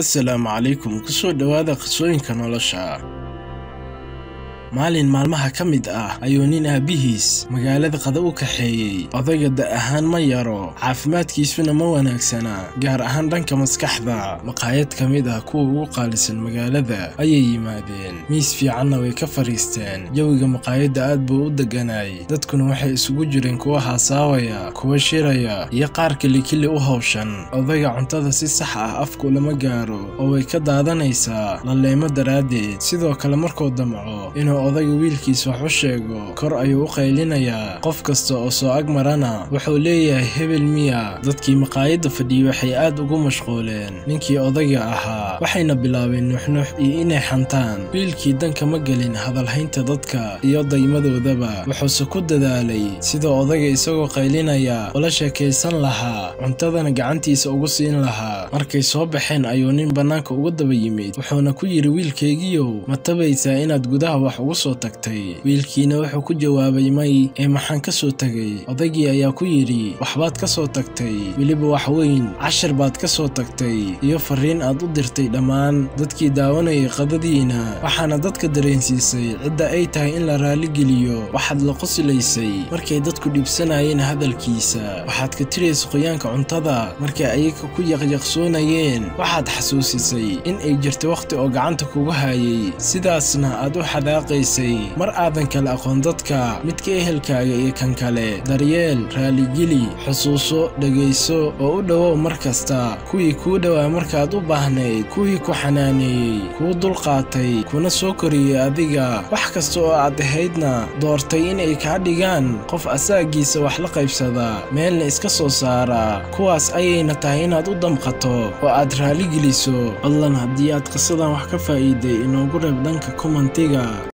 assalaamu calaykum ku soo dhowaada qisooyinka nolosha maalin maalmaha ka mid ah ayuu nin aabbihiis magaalada qada u kaxeeyey. Odayga da' ahaan ma yaro caafimaadkiisuna ma wanaagsana gaar ahaan dhanka maskaxda. Maqaayad ka mid ah kuwa ugu qaalisan magaalada ayay yimaadeen. Miis fiicanna way ka fadhiisteen jawiga maqaayadda aad buu u degganaay dadkuna waxay isugu jireen kuwa haasaawaya kuwa shiraya iyo qaar kilikili u hawshan. Odayga cuntada si sax ah afku lama gaaro oo way ka daadanaysaa laleemo daraaddeed. Sidoo kale markuu damco inuu odayga wiilkiis wax u sheego kor ayuu u qaylinayaa qof kasta oo soo ag marana wuxuu leeyahay hebel miya dadkii maqaayadda fadhiyey waxay aad ugu mashquuleen ninkii odayga ahaa waxayna bilaabeen nuuxnuux iyo inay xantaan. Wiilkii danka ma gelin hadalhaynta dadka iyo daymadoodaba wuxuuse ku dadaalay sida odayga isagoo qaylinaya ula sheekaysan lahaa cuntadana gacantiisa ugu siin lahaa. Markay soo baxeen ayuu nin bannaanka uga daba yimid wuxuuna ku yidhi wiilkaygiyow ma tabaysaa inaad gudaha wax ugu soo tagtay. Wiilkiina wuxuu ku jawaabay may ee maxaan ka soo tegay odaygii ayaa ku yidhi waxbaad ka soo tagtay weliba wax weyn cashar baad ka soo tagtay iyo farriin aad u dirtay dhammaan. Dadkii daawanayay qadadiina waxaana dadka dareensiisay cidda ay tahay in la raaligeliyo waxaad la qosilaysay. Markay dadku dhibsanayeen hadalkiisa waxaad ka tiraysa qoyaanka cuntada markay ayaga ku yaqyaqsoonayeen waxaad xasuusisay in ay jirta wakhti oo gacanta kugu haayay sidaasna aad u xadaaqaysay mar aadan kale aqoon dadka midka ehelkaaga iyo kan kale. Daryeel raaligeli xusuuso dhegayso oo u dhowow mar kasta. Kuwii kuu dhowaa markaad u baahnayd kuwii ku xanaaneeyey kuu dulqaatay kuna soo koriyey adiga. Wax kasta oo aad ahaydna doortay inay kaa dhigaan. Qof asaagiisa wax la qaybsada meelna iska soo saara. Kuwaas ayayna tahay inaad u damqato oo aad raaligeliso fadlan haddii aad qisadan wax ka faa'iiday inoogu reeb dhanka kommentiga